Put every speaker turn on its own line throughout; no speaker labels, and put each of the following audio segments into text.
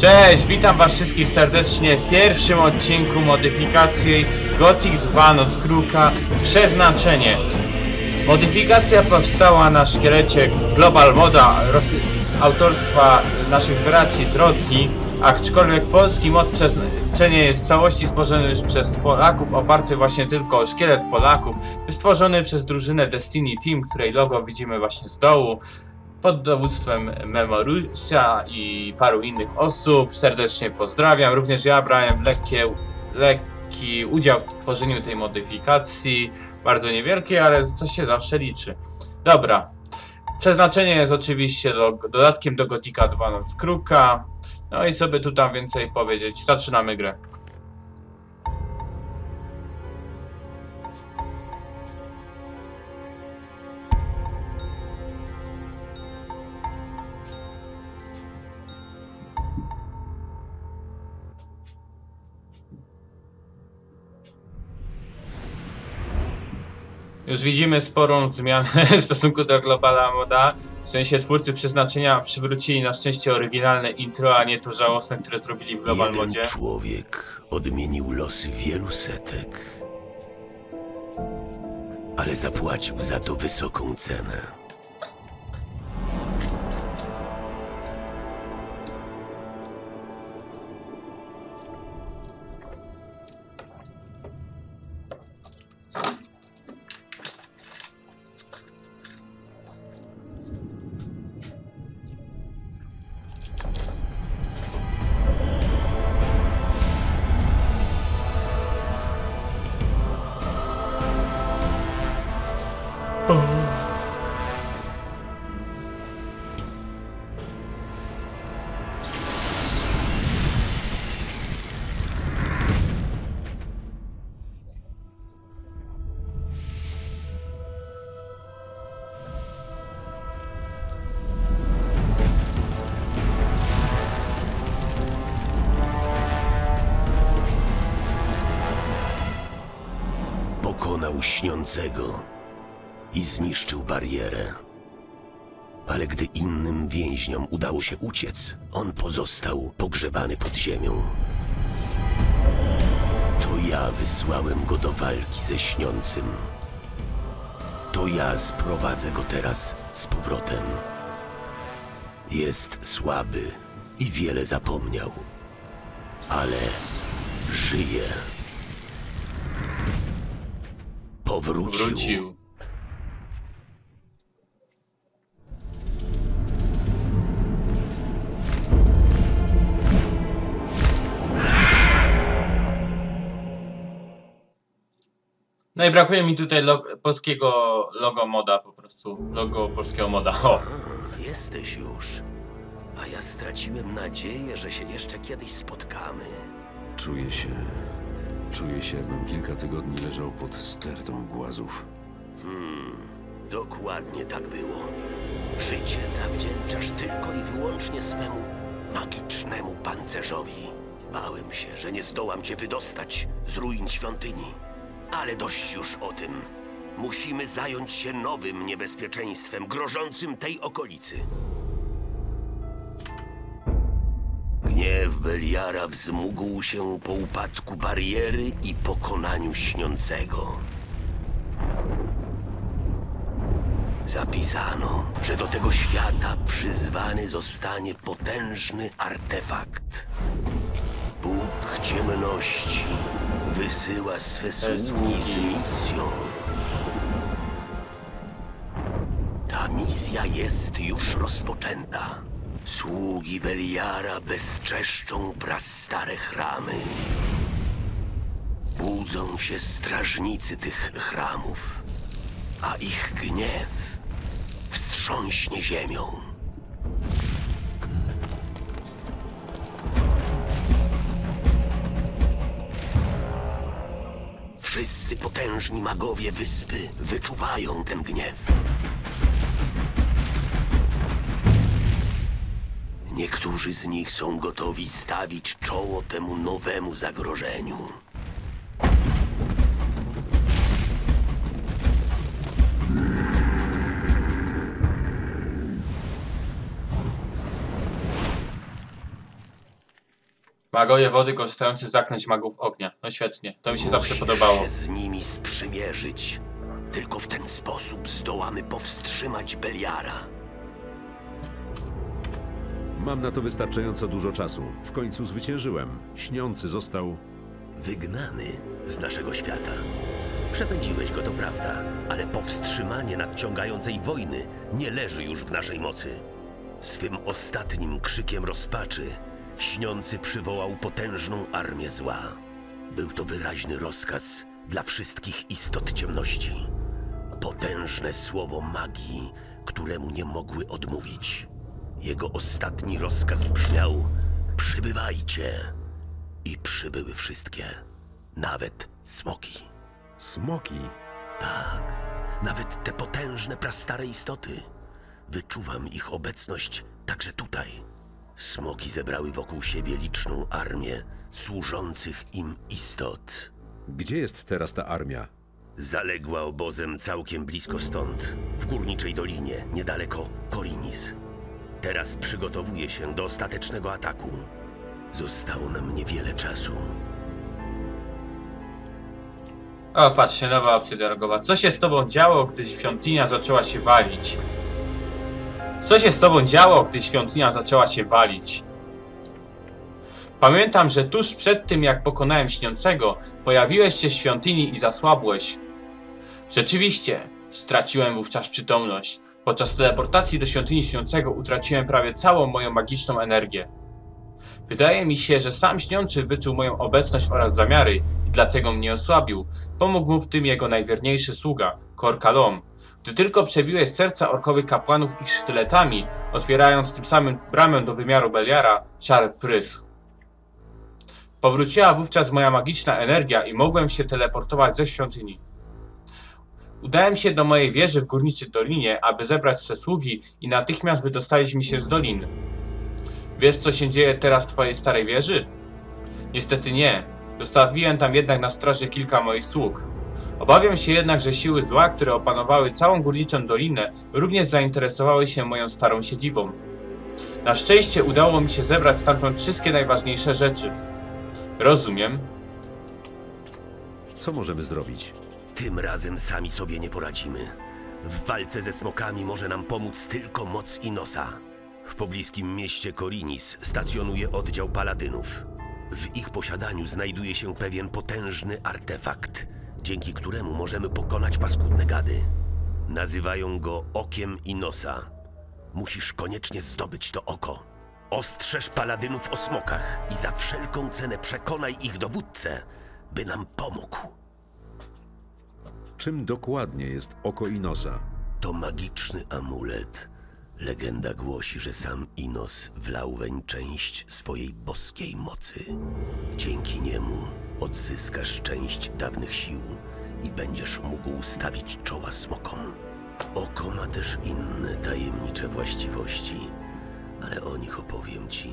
Cześć, witam was wszystkich serdecznie w pierwszym odcinku modyfikacji Gothic 2 Noc Kruka Przeznaczenie. Modyfikacja powstała na szkielecie Global Moda autorstwa naszych braci z Rosji, aczkolwiek polski mod Przeznaczenie jest w całości stworzony już przez Polaków, oparty właśnie tylko o szkielet Polaków, stworzony przez drużynę Destiny Team, której logo widzimy właśnie z dołu pod dowództwem Memorusia i paru innych osób. Serdecznie pozdrawiam. Również ja brałem lekkie, lekki udział w tworzeniu tej modyfikacji. Bardzo niewielkiej, ale coś się zawsze liczy. Dobra. Przeznaczenie jest oczywiście do, dodatkiem do Gotika 2 Noc Kruka. No i co by tu tam więcej powiedzieć? Zaczynamy grę. Już widzimy sporą zmianę w stosunku do Globala Moda. W sensie twórcy przeznaczenia przywrócili na szczęście oryginalne intro, a nie to żałosne, które zrobili w Global
Jeden
Modzie.
człowiek odmienił losy wielu setek, ale zapłacił za to wysoką cenę. Śniącego i zniszczył barierę. Ale gdy innym więźniom udało się uciec, on pozostał pogrzebany pod ziemią. To ja wysłałem go do walki ze śniącym. To ja sprowadzę go teraz z powrotem. Jest słaby i wiele zapomniał. Ale żyje. Powrócił.
Wrócił. No i brakuje mi tutaj log polskiego logo moda po prostu. Logo polskiego moda. O!
Jesteś już. A ja straciłem nadzieję, że się jeszcze kiedyś spotkamy.
Czuję się. Czuję się, jakbym kilka tygodni leżał pod stertą głazów.
Dokładnie tak było. Życie zawdzięczasz tylko i wyłącznie swemu magicznemu pancerzowi. Bałem się, że nie zdołam cię wydostać z ruin świątyni. Ale dość już o tym. Musimy zająć się nowym niebezpieczeństwem grożącym tej okolicy. Gniew Beliara wzmógł się po upadku bariery i pokonaniu śniącego. Zapisano, że do tego świata przyzwany zostanie potężny artefakt. Bóg ciemności wysyła swe sługi z misją. Ta misja jest już rozpoczęta. Sługi Beliara bezczeszczą prastare chramy. Budzą się strażnicy tych chramów, a ich gniew wstrząśnie ziemią. Wszyscy potężni magowie wyspy wyczuwają ten gniew. Niektórzy z nich są gotowi stawić czoło temu nowemu zagrożeniu.
Magowie wody korzystający z zaklęć magów ognia. No świetnie, to mi się zawsze
Musisz
podobało.
się z nimi sprzymierzyć. Tylko w ten sposób zdołamy powstrzymać Beliara.
Mam na to wystarczająco dużo czasu. W końcu zwyciężyłem. Śniący został.
Wygnany z naszego świata. Przepędziłeś go, to prawda, ale powstrzymanie nadciągającej wojny nie leży już w naszej mocy. Swym ostatnim krzykiem rozpaczy śniący przywołał potężną armię zła. Był to wyraźny rozkaz dla wszystkich istot ciemności. Potężne słowo magii, któremu nie mogły odmówić. Jego ostatni rozkaz brzmiał: Przybywajcie. I przybyły wszystkie, nawet smoki.
Smoki.
Tak, nawet te potężne, prastare istoty. Wyczuwam ich obecność także tutaj. Smoki zebrały wokół siebie liczną armię służących im istot.
Gdzie jest teraz ta armia?
Zaległa obozem całkiem blisko stąd, w górniczej dolinie, niedaleko Korinis. Teraz przygotowuje się do ostatecznego ataku. Zostało nam niewiele czasu.
O, patrzcie, nowa opcja dialogowa. Co się z tobą działo, gdy świątynia zaczęła się walić? Co się z tobą działo, gdy świątynia zaczęła się walić? Pamiętam, że tuż przed tym, jak pokonałem śniącego, pojawiłeś się w świątyni i zasłabłeś. Rzeczywiście, straciłem wówczas przytomność. Podczas teleportacji do świątyni śniącego utraciłem prawie całą moją magiczną energię. Wydaje mi się, że sam śniący wyczuł moją obecność oraz zamiary i dlatego mnie osłabił. Pomógł mu w tym jego najwierniejszy sługa, Korkalom. Gdy tylko przebiłeś serca orkowych kapłanów ich sztyletami, otwierając tym samym bramę do wymiaru Beliara, czar prysł. Powróciła wówczas moja magiczna energia i mogłem się teleportować ze świątyni. Udałem się do mojej wieży w górniczej dolinie, aby zebrać swe sługi i natychmiast wydostaliśmy się z doliny. Wiesz, co się dzieje teraz w twojej starej wieży? Niestety nie. Zostawiłem tam jednak na straży kilka moich sług. Obawiam się jednak, że siły zła, które opanowały całą górniczą dolinę, również zainteresowały się moją starą siedzibą. Na szczęście udało mi się zebrać stamtąd wszystkie najważniejsze rzeczy. Rozumiem.
Co możemy zrobić?
Tym razem sami sobie nie poradzimy. W walce ze smokami może nam pomóc tylko moc Inosa. W pobliskim mieście Korinis stacjonuje oddział paladynów. W ich posiadaniu znajduje się pewien potężny artefakt, dzięki któremu możemy pokonać paskudne gady. Nazywają go Okiem Inosa. Musisz koniecznie zdobyć to oko. Ostrzeż paladynów o smokach i za wszelką cenę przekonaj ich dowódcę, by nam pomógł.
Czym dokładnie jest oko Inosa?
To magiczny amulet. Legenda głosi, że sam Inos wlał weń część swojej boskiej mocy. Dzięki niemu odzyskasz część dawnych sił i będziesz mógł stawić czoła smokom. Oko ma też inne tajemnicze właściwości, ale o nich opowiem ci,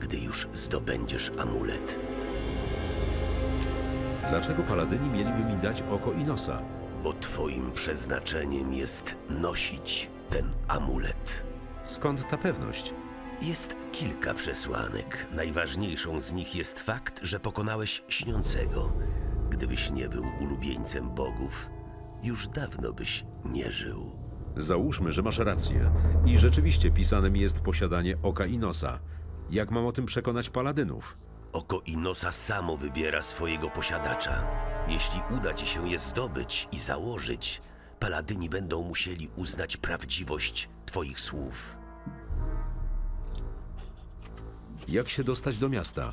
gdy już zdobędziesz amulet.
Dlaczego paladyni mieliby mi dać oko Inosa?
Bo twoim przeznaczeniem jest nosić ten amulet.
Skąd ta pewność?
Jest kilka przesłanek. Najważniejszą z nich jest fakt, że pokonałeś śniącego. Gdybyś nie był ulubieńcem bogów, już dawno byś nie żył.
Załóżmy, że masz rację i rzeczywiście pisane mi jest posiadanie oka Inosa. Jak mam o tym przekonać paladynów?
Oko Inosa samo wybiera swojego posiadacza. Jeśli uda ci się je zdobyć i założyć, paladyni będą musieli uznać prawdziwość twoich słów.
Jak się dostać do miasta?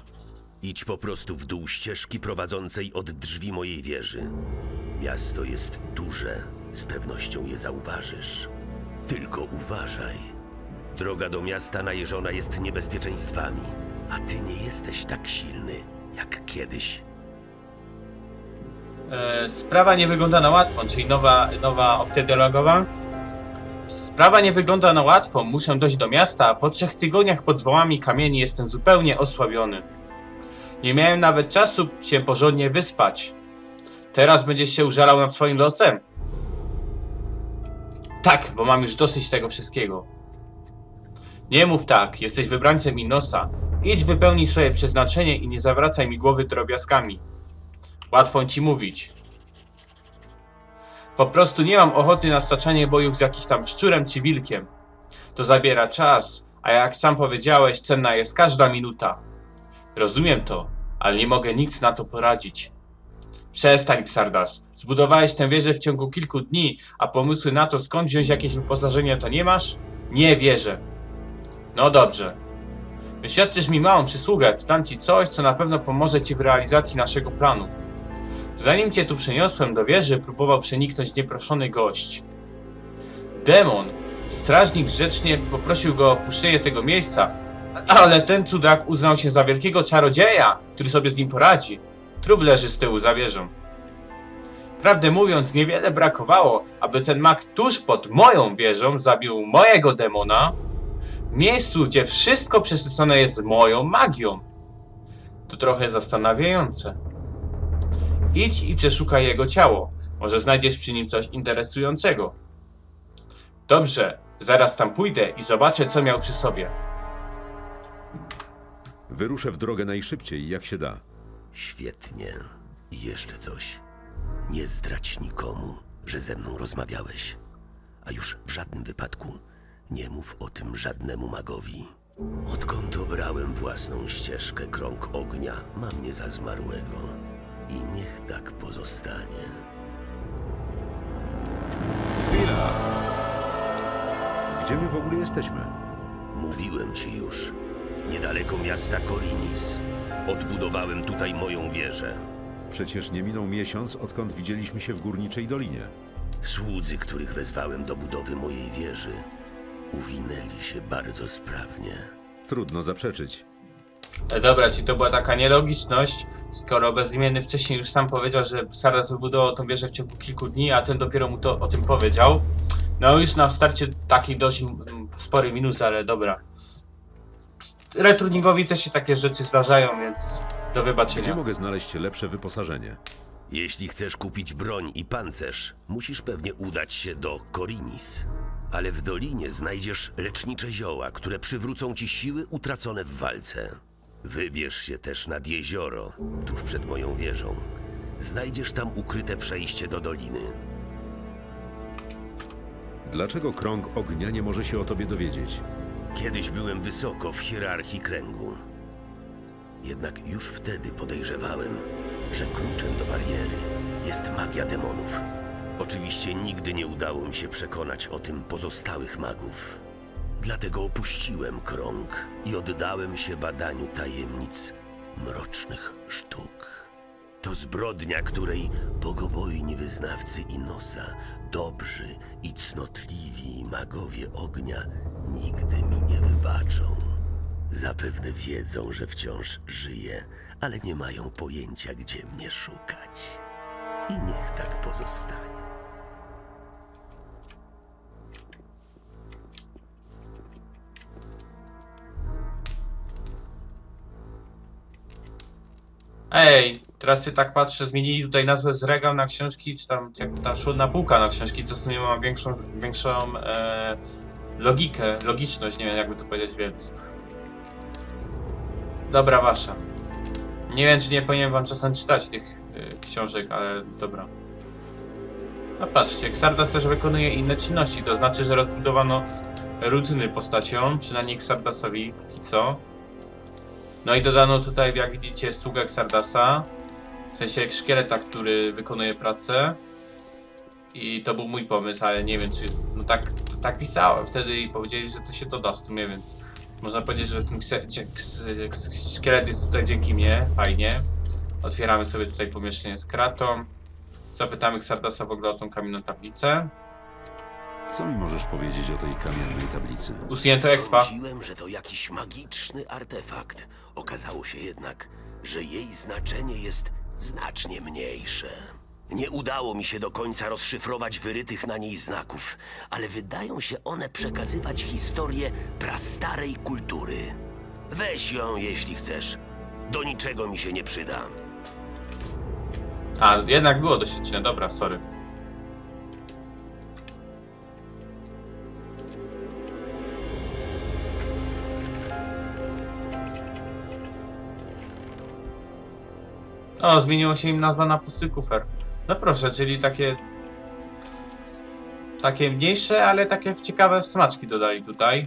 Idź po prostu w dół ścieżki prowadzącej od drzwi mojej wieży. Miasto jest duże, z pewnością je zauważysz. Tylko uważaj. Droga do miasta najeżona jest niebezpieczeństwami, a ty nie jesteś tak silny jak kiedyś.
E, sprawa nie wygląda na łatwą, czyli nowa, nowa opcja dialogowa. Sprawa nie wygląda na łatwą, muszę dojść do miasta, po trzech tygodniach pod zwołami kamieni jestem zupełnie osłabiony. Nie miałem nawet czasu się porządnie wyspać. Teraz będziesz się użalał nad swoim losem? Tak, bo mam już dosyć tego wszystkiego. Nie mów tak, jesteś wybrańcem Inosa. Idź wypełnij swoje przeznaczenie i nie zawracaj mi głowy drobiazgami. Łatwo ci mówić. Po prostu nie mam ochoty na staczanie bojów z jakimś tam szczurem czy wilkiem. To zabiera czas, a jak sam powiedziałeś, cenna jest każda minuta. Rozumiem to, ale nie mogę nic na to poradzić. Przestań, Xardas. Zbudowałeś tę wieżę w ciągu kilku dni, a pomysły na to, skąd wziąć jakieś wyposażenie, to nie masz? Nie wierzę. No dobrze. Wyświadczysz mi małą przysługę, to dam ci coś, co na pewno pomoże ci w realizacji naszego planu. Zanim cię tu przeniosłem do wieży, próbował przeniknąć nieproszony gość. Demon, strażnik grzecznie poprosił go o opuszczenie tego miejsca, ale ten cudak uznał się za wielkiego czarodzieja, który sobie z nim poradzi. Trup leży z tyłu za wieżą. Prawdę mówiąc, niewiele brakowało, aby ten mak tuż pod moją wieżą zabił mojego demona, miejscu, gdzie wszystko przesycone jest moją magią. To trochę zastanawiające. Idź i przeszukaj jego ciało. Może znajdziesz przy nim coś interesującego. Dobrze, zaraz tam pójdę i zobaczę, co miał przy sobie.
Wyruszę w drogę najszybciej, jak się da.
Świetnie. I jeszcze coś. Nie zdradź nikomu, że ze mną rozmawiałeś. A już w żadnym wypadku nie mów o tym żadnemu magowi. Odkąd obrałem własną ścieżkę krąg ognia, mam mnie za zmarłego. I niech tak pozostanie.
Chwila! Gdzie my w ogóle jesteśmy?
Mówiłem ci już. Niedaleko miasta Korinis. Odbudowałem tutaj moją wieżę.
Przecież nie minął miesiąc, odkąd widzieliśmy się w Górniczej Dolinie.
Słudzy, których wezwałem do budowy mojej wieży, uwinęli się bardzo sprawnie.
Trudno zaprzeczyć.
E, dobra, czyli to była taka nielogiczność, skoro bezimienny wcześniej już sam powiedział, że Sardas wybudował tą wieżę w ciągu kilku dni, a ten dopiero mu to o tym powiedział. No już na starcie taki dość mm, spory minus, ale dobra. Returningowi też się takie rzeczy zdarzają, więc do
Gdzie
wybaczenia.
mogę znaleźć lepsze wyposażenie?
Jeśli chcesz kupić broń i pancerz, musisz pewnie udać się do Korinis. Ale w dolinie znajdziesz lecznicze zioła, które przywrócą ci siły utracone w walce. Wybierz się też nad jezioro, tuż przed moją wieżą. Znajdziesz tam ukryte przejście do doliny.
Dlaczego krąg ognia nie może się o tobie dowiedzieć?
Kiedyś byłem wysoko w hierarchii kręgu. Jednak już wtedy podejrzewałem, że kluczem do bariery jest magia demonów. Oczywiście nigdy nie udało mi się przekonać o tym pozostałych magów. Dlatego opuściłem krąg i oddałem się badaniu tajemnic mrocznych sztuk. To zbrodnia, której bogobojni wyznawcy Inosa, dobrzy i cnotliwi magowie ognia nigdy mi nie wybaczą. Zapewne wiedzą, że wciąż żyję, ale nie mają pojęcia, gdzie mnie szukać. I niech tak pozostanie.
Ej, teraz się tak patrzę, zmienili tutaj nazwę z regał na książki, czy tam jak ta szurna półka na książki, co w sumie ma większą, większą e, logikę, logiczność, nie wiem jakby to powiedzieć, więc... Dobra, wasza. Nie wiem, czy nie powinienem wam czasem czytać tych e, książek, ale dobra. No patrzcie, Xardas też wykonuje inne czynności, to znaczy, że rozbudowano rutyny postacią, przynajmniej Xardasowi póki co. No i dodano tutaj, jak widzicie, sługę Xardasa. W sensie jak szkieleta, który wykonuje pracę. I to był mój pomysł, ale nie wiem czy... No tak, tak pisałem wtedy i powiedzieli, że to się doda w sumie, więc... Można powiedzieć, że ten szkielet jest tutaj dzięki mnie, fajnie. Otwieramy sobie tutaj pomieszczenie z kratą. Zapytamy Xardasa w ogóle o tą kamienną tablicę.
Co mi możesz powiedzieć o tej kamiennej tablicy?
Usunięto expa.
Sądziłem, że to jakiś magiczny artefakt. Okazało się jednak, że jej znaczenie jest znacznie mniejsze. Nie udało mi się do końca rozszyfrować wyrytych na niej znaków, ale wydają się one przekazywać historię prastarej kultury. Weź ją, jeśli chcesz. Do niczego mi się nie przyda.
A, jednak było doświadczenie. Dobra, sorry. O, zmieniło się im nazwa na pusty kufer. No proszę, czyli takie... Takie mniejsze, ale takie ciekawe smaczki dodali tutaj.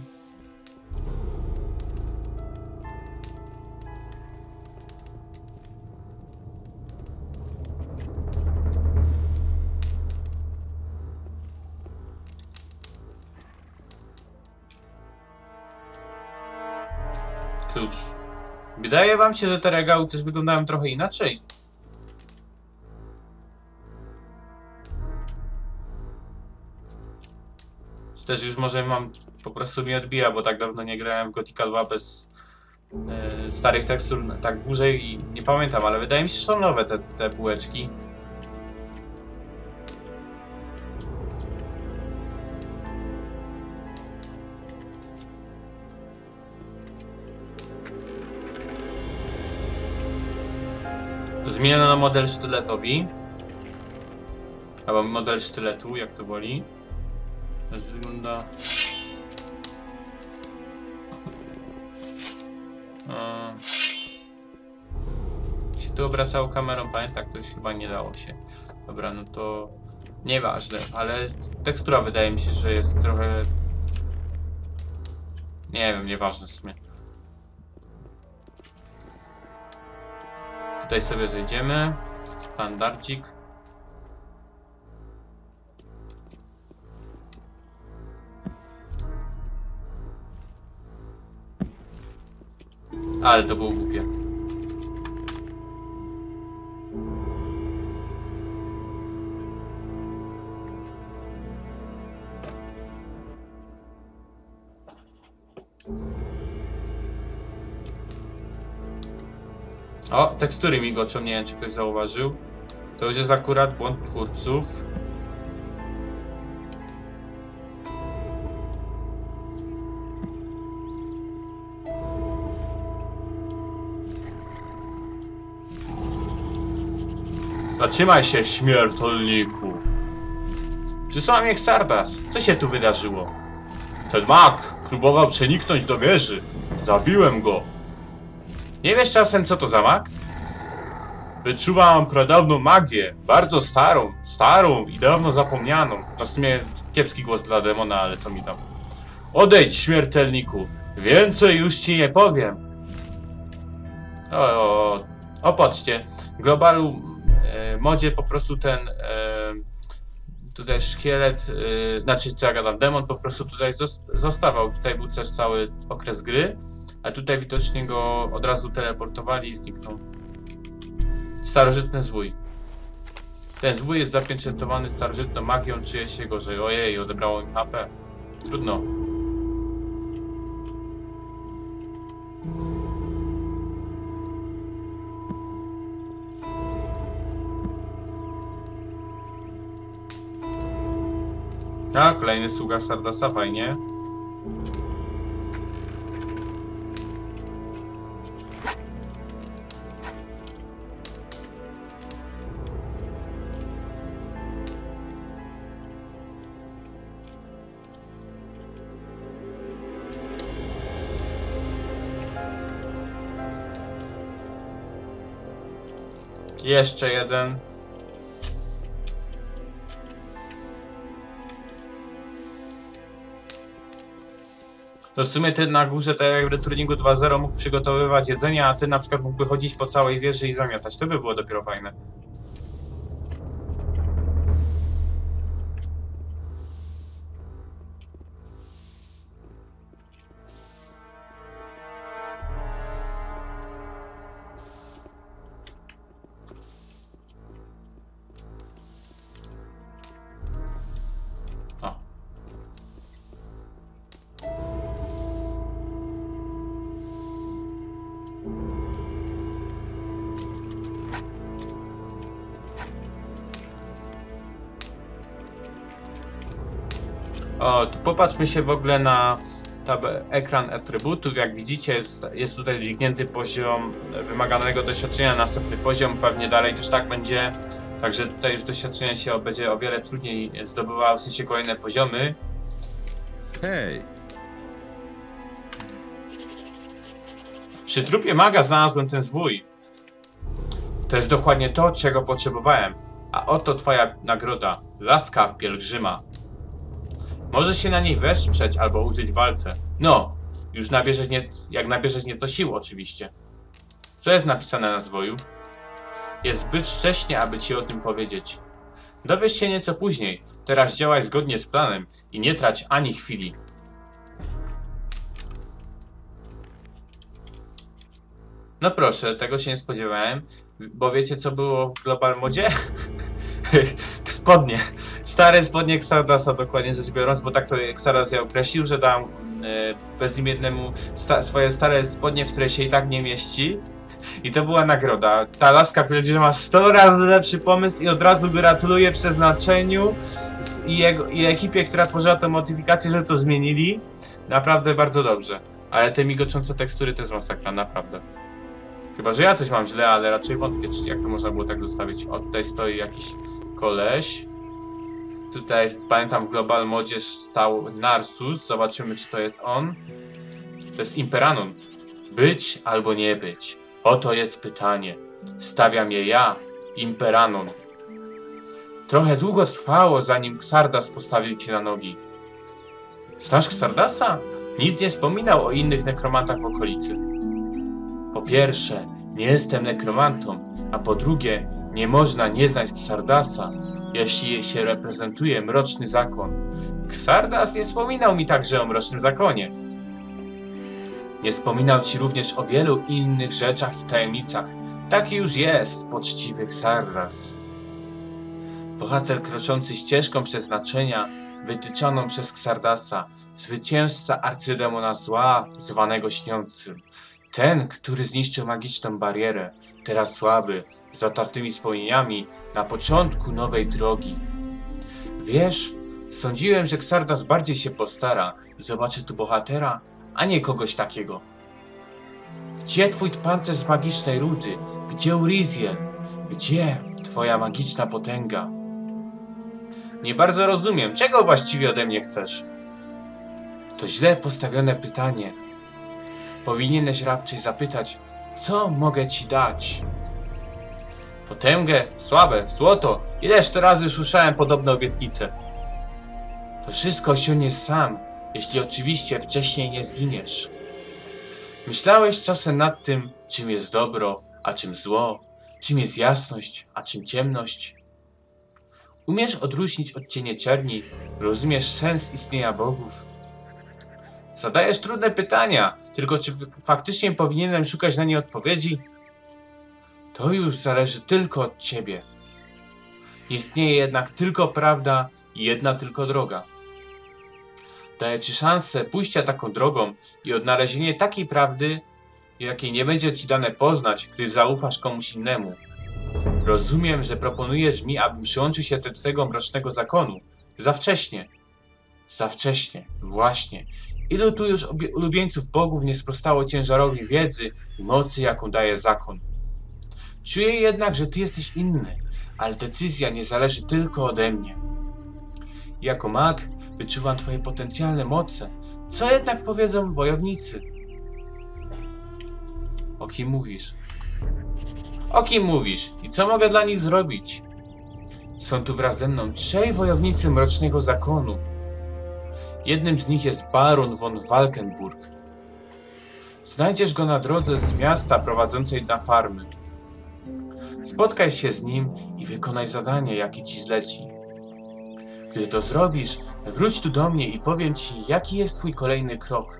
Klucz. Wydaje wam się, że te regały też wyglądają trochę inaczej. Też już może mam po prostu mi odbija, bo tak dawno nie grałem w Gothica 2 bez e, starych tekstur tak dłużej i nie pamiętam, ale wydaje mi się, że są nowe te, te półeczki. Zmieniono model sztyletowi. Albo model sztyletu, jak to woli. To wygląda... A... Się tu obracało kamerą, pamiętam, to już chyba nie dało się. Dobra, no to... Nieważne, ale tekstura wydaje mi się, że jest trochę... Nie wiem, nieważne w sumie. Tutaj sobie zejdziemy. Standardzik. Ale to było głupie. O, tekstury migoczą, nie wiem czy ktoś zauważył. To już jest akurat błąd twórców. Zatrzymaj się, śmiertelniku. Przysłał mnie Xardas. Co się tu wydarzyło? Ten mak próbował przeniknąć do wieży. Zabiłem go. Nie wiesz czasem, co to za mak? Wyczuwam pradawną magię, bardzo starą, starą i dawno zapomnianą. No w sumie kiepski głos dla demona, ale co mi tam. Odejdź, śmiertelniku, więcej już ci nie powiem. O, o, o, o patrzcie, w globalu e, modzie po prostu ten e, tutaj szkielet, e, znaczy co ja gadam, demon po prostu tutaj zos- zostawał. Tutaj był też cały okres gry, a tutaj widocznie go od razu teleportowali i zniknął. Starożytny zwój. Ten zwój jest zapieczętowany starożytną magią, czyje się gorzej. Ojej, odebrało im HP. Trudno. A, kolejny sługa Sardasa, fajnie. Jeszcze jeden. To w sumie ty na górze, tak jak w returningu 2.0 mógł przygotowywać jedzenie, a ty na przykład mógłby chodzić po całej wieży i zamiatać. To by było dopiero fajne. Popatrzmy się w ogóle na tab ekran atrybutów. Jak widzicie, jest, jest tutaj dźwignięty poziom wymaganego doświadczenia, następny poziom, pewnie dalej też tak będzie. Także tutaj już doświadczenie się będzie o wiele trudniej zdobywało, w sensie kolejne poziomy.
Hej,
Przy trupie maga znalazłem ten zwój. To jest dokładnie to, czego potrzebowałem. A oto twoja nagroda. Laska pielgrzyma. Możesz się na niej wesprzeć albo użyć walce. No, już nabierzesz nie, jak nabierzesz nieco sił oczywiście. Co jest napisane na zwoju? Jest zbyt wcześnie, aby ci o tym powiedzieć. Dowiesz się nieco później. Teraz działaj zgodnie z planem i nie trać ani chwili. No proszę, tego się nie spodziewałem, bo wiecie co było w Global Modzie? spodnie. Stare spodnie Xardasa dokładnie rzecz biorąc, bo tak to Xardas ja określił, że dam e, bezimiennemu sta swoje stare spodnie, w które się i tak nie mieści. I to była nagroda. Ta laska powiedziała, że ma 100 razy lepszy pomysł i od razu gratuluję przeznaczeniu i, jego, i ekipie, która tworzyła tę modyfikację, że to zmienili. Naprawdę bardzo dobrze. Ale te migoczące tekstury to jest masakra, naprawdę. Chyba, że ja coś mam źle, ale raczej wątpię, czy jak to można było tak zostawić. O, tutaj stoi jakiś koleś. Tutaj, pamiętam, w Global Modzie stał Narsus. Zobaczymy, czy to jest on. To jest Imperanon. Być albo nie być? Oto jest pytanie. Stawiam je ja, Imperanon. Trochę długo trwało, zanim Xardas postawił cię na nogi. Znasz Xardasa? Nic nie wspominał o innych nekromantach w okolicy. Po pierwsze, nie jestem nekromantą, a po drugie, nie można nie znać Xardasa, jeśli się reprezentuje mroczny zakon. Xardas nie wspominał mi także o mrocznym zakonie. Nie wspominał ci również o wielu innych rzeczach i tajemnicach. Taki już jest poczciwy Xardas. Bohater kroczący ścieżką przeznaczenia, wytyczoną przez Xardasa, zwycięzca arcydemona zła, zwanego śniącym. Ten, który zniszczył magiczną barierę, teraz słaby, z zatartymi wspomnieniami, na początku nowej drogi. Wiesz, sądziłem, że Xardas bardziej się postara i zobaczy tu bohatera, a nie kogoś takiego. Gdzie twój pancerz z magicznej rudy? Gdzie Uriziel? Gdzie twoja magiczna potęga? Nie bardzo rozumiem, czego właściwie ode mnie chcesz? To źle postawione pytanie. Powinieneś raczej zapytać, co mogę ci dać? Potęgę, sławę, złoto. Ileż to razy słyszałem podobne obietnice. To wszystko osiągniesz sam, jeśli oczywiście wcześniej nie zginiesz. Myślałeś czasem nad tym, czym jest dobro, a czym zło, czym jest jasność, a czym ciemność? Umiesz odróżnić odcienie czerni, rozumiesz sens istnienia bogów. Zadajesz trudne pytania, tylko czy faktycznie powinienem szukać na nie odpowiedzi? To już zależy tylko od ciebie. Istnieje jednak tylko prawda i jedna tylko droga. Daję ci szansę pójścia taką drogą i odnalezienie takiej prawdy, jakiej nie będzie ci dane poznać, gdy zaufasz komuś innemu. Rozumiem, że proponujesz mi, abym przyłączył się do tego mrocznego zakonu. Za wcześnie. Za wcześnie, właśnie. Ilu tu już ulubieńców bogów nie sprostało ciężarowi wiedzy i mocy, jaką daje zakon. Czuję jednak, że ty jesteś inny, ale decyzja nie zależy tylko ode mnie. Jako mag wyczuwam twoje potencjalne moce. Co jednak powiedzą wojownicy? O kim mówisz? O kim mówisz? I co mogę dla nich zrobić? Są tu wraz ze mną trzej wojownicy Mrocznego Zakonu. Jednym z nich jest Baron von Walkenburg. Znajdziesz go na drodze z miasta prowadzącej na farmy. Spotkaj się z nim i wykonaj zadanie, jakie ci zleci. Gdy to zrobisz, wróć tu do mnie i powiem ci, jaki jest twój kolejny krok.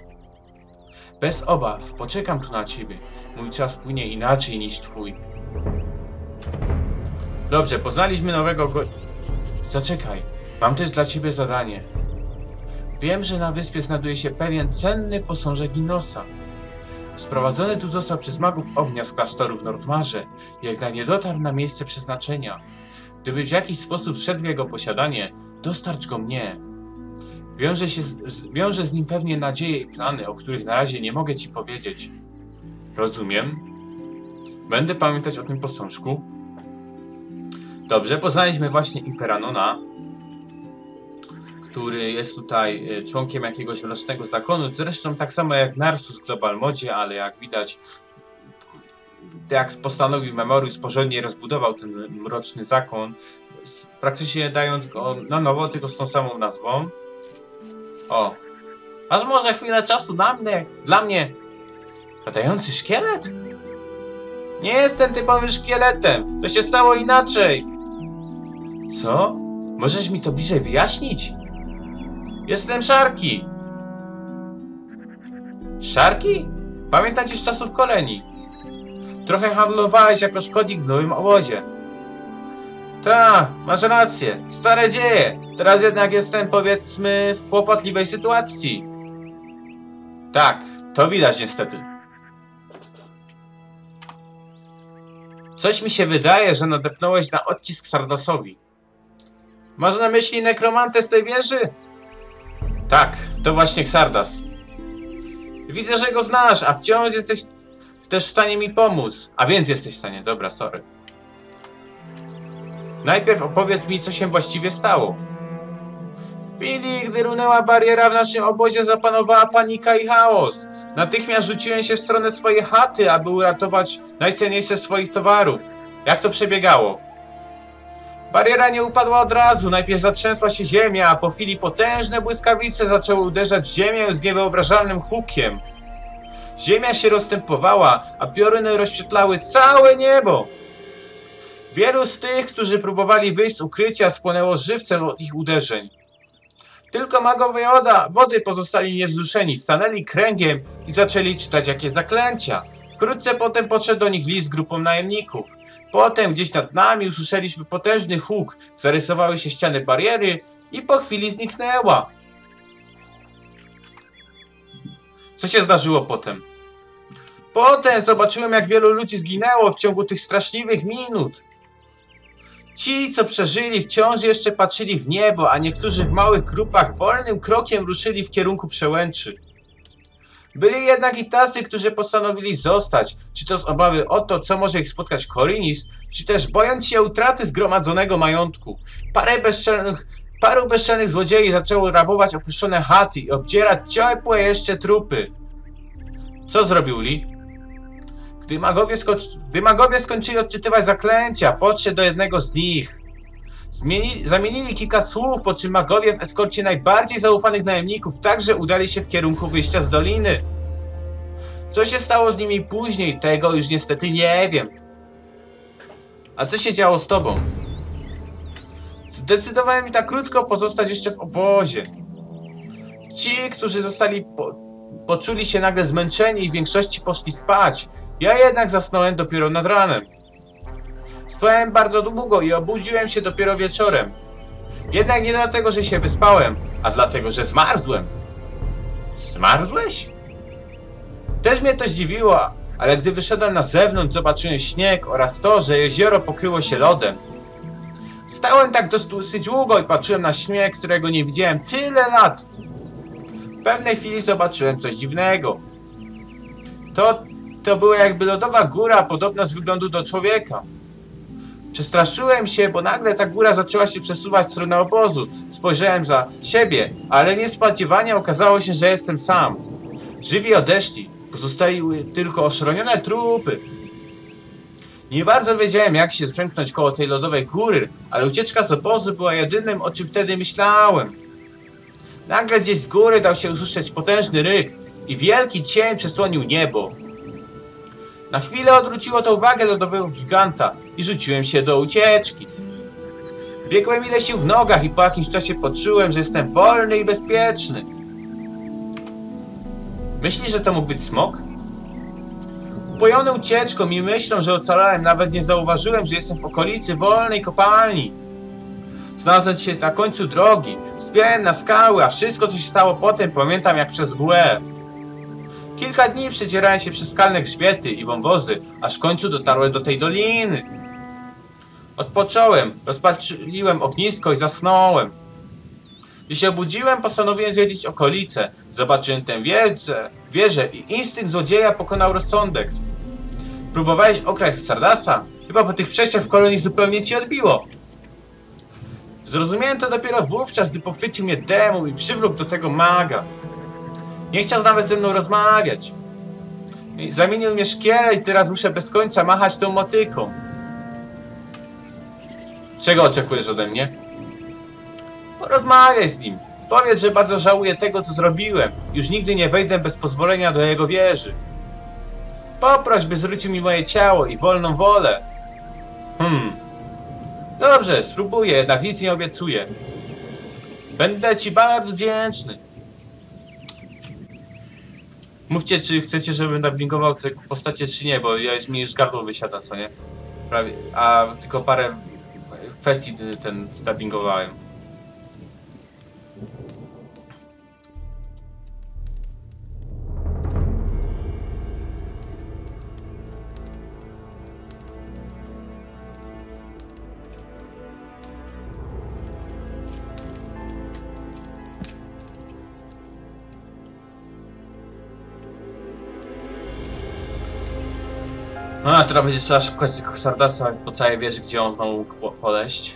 Bez obaw, poczekam tu na ciebie. Mój czas płynie inaczej niż twój. Dobrze, poznaliśmy nowego go... Zaczekaj, mam też dla ciebie zadanie. Wiem, że na wyspie znajduje się pewien cenny posążek Inosa. Sprowadzony tu został przez magów ognia z klasztoru w Nordmarze, jednak nie dotarł na miejsce przeznaczenia. Gdybyś w jakiś sposób wszedł w jego posiadanie, dostarcz go mnie. Wiąże, się wiąże z nim pewnie nadzieje i plany, o których na razie nie mogę ci powiedzieć. Rozumiem. Będę pamiętać o tym posążku. Dobrze, poznaliśmy właśnie Imperanona, który jest tutaj e, członkiem jakiegoś mrocznego zakonu. Zresztą tak samo jak Narsus w Global Modzie, ale jak widać jak postanowił Memorius, porządnie rozbudował ten mroczny zakon, praktycznie dając go na nowo, tylko z tą samą nazwą. O, masz może chwilę czasu na mnie, dla mnie, latający szkielet? Nie jestem typowym szkieletem, to się stało inaczej. Co? Możesz mi to bliżej wyjaśnić? Jestem Szarki. Szarki? Pamiętam cię z czasów kolonii. Trochę handlowałeś jako szkodnik w nowym obozie. Tak, masz rację. Stare dzieje. Teraz jednak jestem, powiedzmy, w kłopotliwej sytuacji. Tak, to widać niestety. Coś mi się wydaje, że nadepnąłeś na odcisk Sardasowi. Masz na myśli nekromantę z tej wieży? Tak, to właśnie Xardas. Widzę, że go znasz, a wciąż jesteś też w stanie mi pomóc. A więc jesteś w stanie, dobra, sorry. Najpierw opowiedz mi, co się właściwie stało. W chwili, gdy runęła bariera w naszym obozie, zapanowała panika i chaos. Natychmiast rzuciłem się w stronę swojej chaty, aby uratować najcenniejsze swoich towarów. Jak to przebiegało? Bariera nie upadła od razu, najpierw zatrzęsła się ziemia, a po chwili potężne błyskawice zaczęły uderzać w ziemię z niewyobrażalnym hukiem. Ziemia się rozstępowała, a pioruny rozświetlały całe niebo. Wielu z tych, którzy próbowali wyjść z ukrycia, spłonęło żywcem od ich uderzeń. Tylko magowie woda, wody pozostali niewzruszeni, stanęli kręgiem i zaczęli czytać jakieś zaklęcia. Wkrótce potem podszedł do nich list z grupą najemników. Potem gdzieś nad nami usłyszeliśmy potężny huk, zarysowały się ściany bariery i po chwili zniknęła. Co się zdarzyło potem? Potem zobaczyłem, jak wielu ludzi zginęło w ciągu tych straszliwych minut. Ci, co przeżyli, wciąż jeszcze patrzyli w niebo, a niektórzy w małych grupach wolnym krokiem ruszyli w kierunku przełęczy. Byli jednak i tacy, którzy postanowili zostać, czy to z obawy o to, co może ich spotkać Korinis, czy też bojąc się utraty zgromadzonego majątku. Parę bezczelnych, paru bezczelnych złodziei zaczęło rabować opuszczone chaty i obdzierać ciepłe jeszcze trupy. Co zrobił Lee? Gdy magowie, skończyli odczytywać zaklęcia, podszedł do jednego z nich. Zmieni- zamienili kilka słów, po czym magowie w eskorcie najbardziej zaufanych najemników także udali się w kierunku wyjścia z doliny. Co się stało z nimi później, tego już niestety nie wiem. A co się działo z tobą? Zdecydowałem na krótko pozostać jeszcze w obozie. Ci, którzy zostali po poczuli się nagle zmęczeni i w większości poszli spać. Ja jednak zasnąłem dopiero nad ranem. Spałem bardzo długo i obudziłem się dopiero wieczorem. Jednak nie dlatego, że się wyspałem, a dlatego, że zmarzłem. Zmarzłeś? Też mnie to zdziwiło, ale gdy wyszedłem na zewnątrz, zobaczyłem śnieg oraz to, że jezioro pokryło się lodem. Stałem tak dosyć długo i patrzyłem na śnieg, którego nie widziałem tyle lat. W pewnej chwili zobaczyłem coś dziwnego. To, to była jakby lodowa góra, podobna z wyglądu do człowieka. Przestraszyłem się, bo nagle ta góra zaczęła się przesuwać w stronę obozu. Spojrzałem za siebie, ale niespodziewanie okazało się, że jestem sam. Żywi odeszli, pozostały tylko oszronione trupy. Nie bardzo wiedziałem, jak się przemknąć koło tej lodowej góry, ale ucieczka z obozu była jedynym, o czym wtedy myślałem. Nagle gdzieś z góry dał się usłyszeć potężny ryk i wielki cień przesłonił niebo. Na chwilę odwróciło to uwagę lodowego giganta i rzuciłem się do ucieczki. Biegłem ile sił w nogach i po jakimś czasie poczułem, że jestem wolny i bezpieczny. Myślisz, że to mógł być smok? Upojony ucieczką i myślą, że ocalałem, nawet nie zauważyłem, że jestem w okolicy wolnej kopalni. Znalazłem się na końcu drogi, wspiąłem na skały, a wszystko, co się stało potem, pamiętam jak przez mgłę. Kilka dni przedzierałem się przez skalne grzbiety i wąwozy, aż w końcu dotarłem do tej doliny. Odpocząłem, rozpaliłem ognisko i zasnąłem. Gdy się obudziłem, postanowiłem zwiedzić okolice. Zobaczyłem tę wieżę, wieżę i instynkt złodzieja pokonał rozsądek. Próbowałeś okraść Sardasa? Chyba po tych przejściach w kolonii zupełnie ci odbiło. Zrozumiałem to dopiero wówczas, gdy pochwycił mnie demon i przywlókł do tego maga. Nie chciał nawet ze mną rozmawiać. Zamienił mnie w szkielet i teraz muszę bez końca machać tą motyką. Czego oczekujesz ode mnie? Porozmawiaj z nim. Powiedz, że bardzo żałuję tego, co zrobiłem. Już nigdy nie wejdę bez pozwolenia do jego wieży. Poproś, by zwrócił mi moje ciało i wolną wolę. Hmm. Dobrze, spróbuję, jednak nic nie obiecuję. Będę ci bardzo wdzięczny. Mówcie, czy chcecie, żebym dubbingował te postacie, czy nie, bo ja już mi już gardło wysiada, co nie? Prawie, a tylko parę kwestii ten dubbingowałem. No a teraz będzie trzeba szukać Sardasa po całej wieży, gdzie on znowu mógł poleść.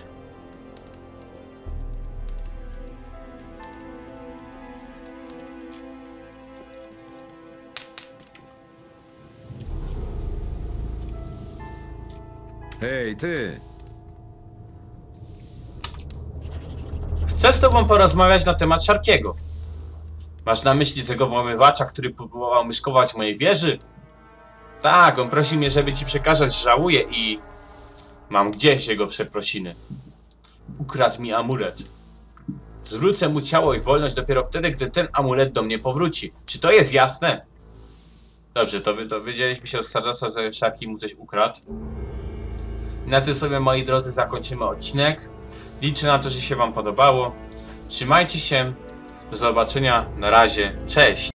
Hej, ty!
Chcę z tobą porozmawiać na temat Szarkiego. Masz na myśli tego włamywacza, który próbował myszkować mojej wieży? Tak, on prosi mnie, żeby ci przekazać, że żałuje i... Mam gdzieś jego przeprosiny. Ukradł mi amulet. Zwrócę mu ciało i wolność dopiero wtedy, gdy ten amulet do mnie powróci. Czy to jest jasne? Dobrze, to dowiedzieliśmy się od Stardasta, że Szarki mu coś ukradł. Na tym sobie, moi drodzy, zakończymy odcinek. Liczę na to, że się Wam podobało. Trzymajcie się. Do zobaczenia. Na razie. Cześć.